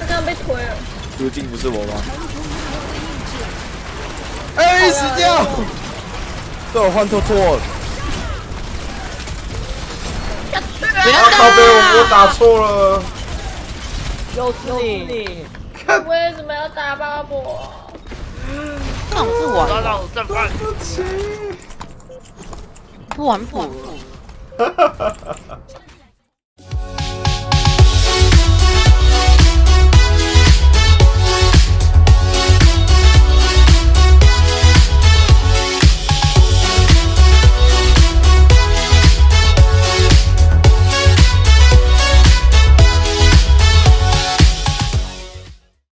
他刚刚被推了。如今不是我吗？哎，死掉！被我换错错。不要靠背，我我打错了。又是你！为什么要打巴博？那我是玩，让我再办。不玩。不玩。